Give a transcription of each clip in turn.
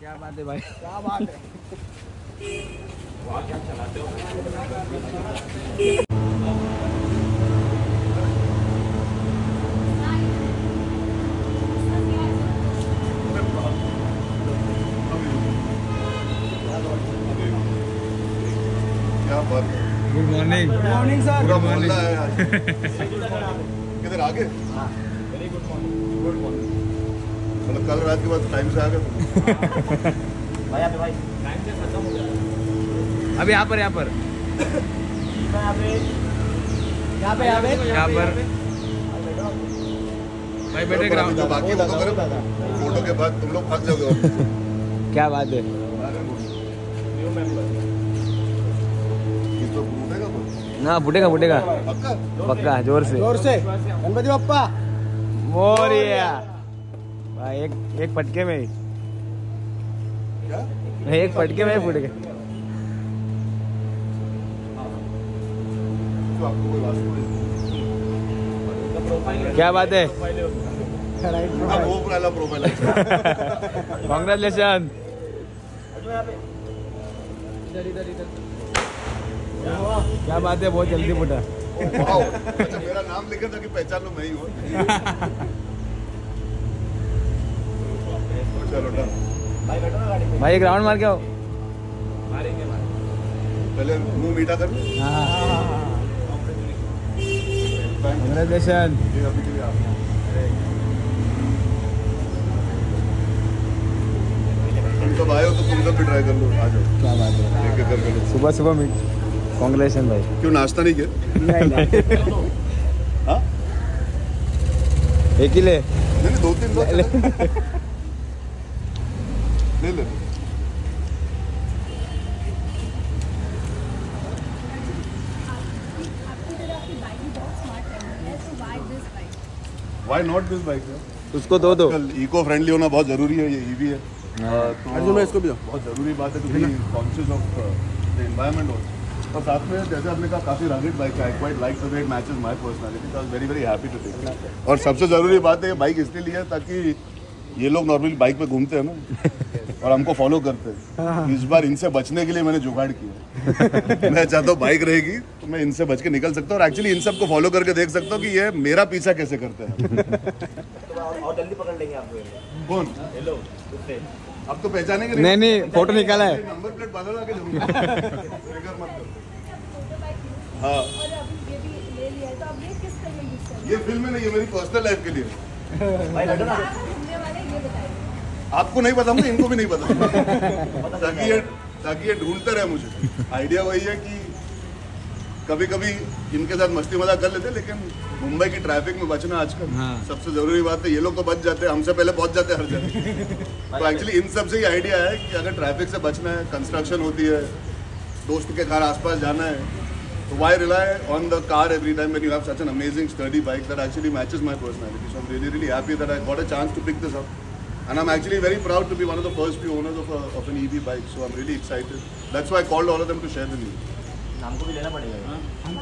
क्या बात है भाई? क्या बात है? क्या बात है good morning good morning sir पूरा मोहल्ला है किधर आगे? गुड मॉर्निंग मतलब कल रात के बाद टाइम से आ गए तुम? अभी यहाँ पर यहाँ पर। यहाँ पे यहाँ पे। यहाँ पर। भाई अभी ग्राउंड तो बाकी वो तो करो। फ़ोटो के बाद तुम लोग फंस जाओगे क्या बात है। ये तो ना फुटेगा फुटेगा पक्का? पक्का ज़ोर से। ज़ोर से। गणपति बप्पा। मोरिया। भाई एक एक फटके में ही। क्या? एक फटके में ही फूट गए। तो क्या बात है? राइट हाँ, है। कॉन्ग्रेचुलेशन क्या बात है? बहुत जल्दी फूटा। अच्छा मेरा नाम लिखे था कि पहचान लो मैं ही हूँ। चलो भाई ग्राउंड मार के आओ। पहले मुँह मीठा कर कॉन्ग्रेचुलेशन ये अभी के लिए आप। तुम सब आए हो तो तुम सब भी ट्राई कर लो। आ जाओ। क्या बात है। एक एक लो सुबह सुबह मीट कॉन्ग्रेचुलेशन भाई। क्यों नाश्ता नहीं किया? नहीं नहीं। हाँ? एक ही ले। नहीं दो तीन दो। ले- ले ले। वाई नॉट दिस बाइक उसको दो दो। इको फ्रेंडली होना बहुत ज़रूरी है ये ईवी है। तो अर्जुन भाई इसको भी बहुत ज़रूरी बात है to conscious of the environment also और साथ में जैसे आपने कहा काफ़ी रगेड बाइक है। I quite like the way it matches my personality I very very happy to take और सबसे ज़रूरी बात है ये बाइक इसलिए लिया है ताकि ये लोग नॉर्मली बाइक पे घूमते हैं ना और हमको फॉलो करते हैं। इस बार इनसे बचने के लिए मैंने जुगाड़ किया मैं चाहता हूँ बाइक रहेगी तो मैं इनसे बच के निकल सकता हूँ। और एक्चुअली इन सबको फॉलो करके देख सकता हूँ कि ये मेरा पीछा कैसे करते हैं। और जल्दी पकड़ लेंगे आपको ये। कौन? हेलो अब तो पहचानेंगे नहीं। नहीं फ़ोटो निकाला है। नंबर प्लेट बदल करो। हाँ। ये फ़िल्म नहीं है मेरी पर्सनल लाइफ के लिए। आपको नहीं बताऊँगा इनको भी नहीं बताऊँगा ताकि ये ताकि ये ढूंढते रहे मुझे। आइडिया वही है कि कभी कभी इनके साथ मस्ती मज़ाक कर लेते लेकिन मुंबई की ट्रैफ़िक में बचना आजकल हाँ। सबसे ज़रूरी बात है। ये लोग तो बच जाते हैं हमसे पहले पहुँच जाते हैं हर जगह। तो एक्चुअली इन सबसे ही आइडिया है कि अगर ट्रैफ़िक से बचना है कंस्ट्रक्शन होती है दोस्त के घर आसपास जाना है तो why rely on the car every time when you have such an amazing sturdy bike that actually matches my personality? So I'm really really happy that I got a chance to pick this up and I'm actually very proud to be one of the first few owners of, a, of an EV bike so I'm really excited that's why I called all of them to share the news हमको भी लेना पड़ेगा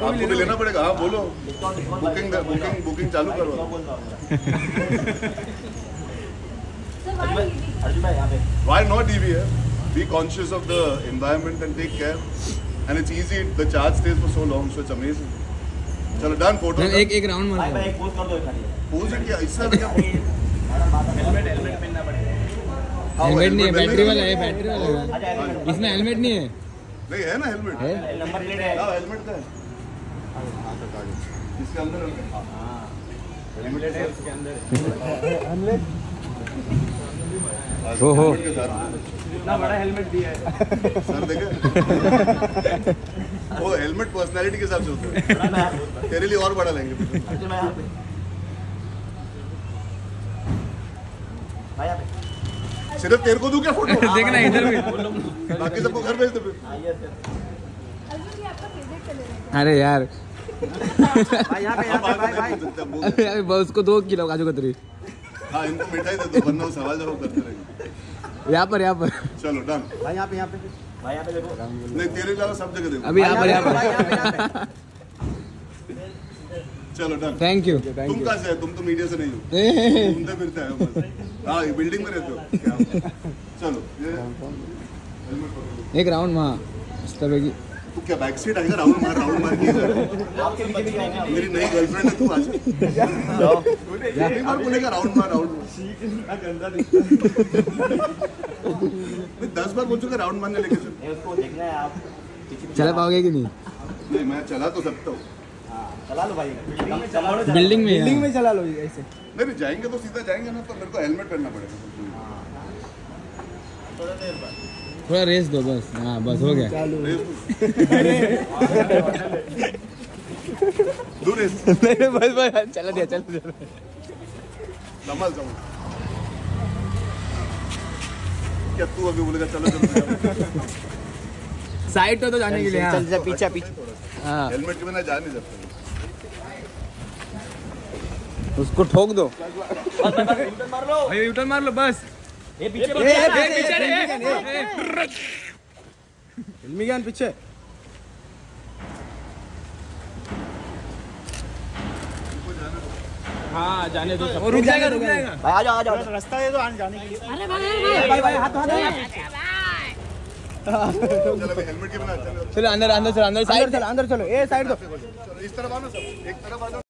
आपको भी लेना पड़ेगा हाँ बोलो बुकिंग बुकिंग बुकिंग चालू करो अर्जुन भाई यहाँ पे why not EV है be conscious of the environment and take care and it's easy the charge stays for so long so it's amazing चलो डन फ़ोटो एक एक राउंड मार भाई एक पोस्ट कर दो खाली पूछ क्या इससे क्या हेलमेट हेलमेट पहनना पड़ेगा हाँ, वो हेलमेट नहीं है बैटरी वाला है बैटरी वाला है। अच्छा इसमें हेलमेट नहीं है? नहीं है ना हेलमेट है? नंबर प्लेट है। हाँ हेलमेट का है। इसके अंदर हेलमेट है। उसके अंदर। हो, हो। हेलमेट साथ इतना बड़ा हेलमेट दिया है। सर देखे। वो हेलमेट पर्सनालिटी के हिसाब से होता है। तेरे लिए और बड़ा लेंगे। अर्जुन भाई यहाँ पे। भाई यहाँ पे। सिर्फ़ तेरे को दूँ क्या फ़ोटो? देखना इधर भी। बाकी सबको घर भेज दे फिर। आइए सर अरे यार उसको दो किलो काजू कतरी। हाँ इनको मिठाई दे दो वरना वो सवाल जवाब करते रहेंगे। यहाँ पर यहाँ पर। चलो डन भाई यहाँ पे यहाँ पे। भाई यहाँ पे देखो नहीं तेरे अलावा सब जगह देखो। अभी यहाँ पर यहाँ पर। चलो डन थैंक यू तुम कहाँ से तुम तो मीडिया से नहीं हो। घूमते फिरते हैं बस। हाँ ये बिल्डिंग में रहते हो? चलो एक राउंड वहाँ मस्तपैकी तू क्या बैक सीट आएगा? राउंड मार राउंड मार के मेरी नई गर्लफ्रेंड है तू आज। बोलेगा राउंड मार राउंड मार। मैं दस बार बोल चुका राउंड मारने लेके चल है चला पाओगे कि नहीं? नहीं मैं चला तो सकता हाँ, चला लो भाई। बिल्डिंग में बिल्डिंग में हाँ। चला लो ऐसे। नहीं नहीं जाएँगे तो सीधा जाएँगे ना तो मेरे को हेलमेट पहनना पड़ेगा। थोड़ा रेस दो बस। हाँ बस हो गया। चालू। दूर है नहीं बस बस चला दिया चला दिया। संभाल संभाल क्या तू अभी बोलेगा चलो चलो साइड तो तो जाने के लिए हाँ। चल जा पीछे पीछे। हाँ। हेलमेट के बिना जा नहीं सकते। उसको ठोक दो। इंटर मार लो यूटर्न मार लो बस पीछे ए, पीछे, हाँ जाने दो रुक जाएगा रुक जाएगा। भाई आ जाओ आ जाओ। रास्ता है तो आने जाने के लिए। अरे भाई भाई। हाथ हाथ चलो अभी हेलमेट के बिना चलो। चलो अंदर अंदर चलो अंदर साइड चलो अंदर चलो ए साइड दो इस तरफ़ आओ ना सब। एक तरफ़ आ जाओ।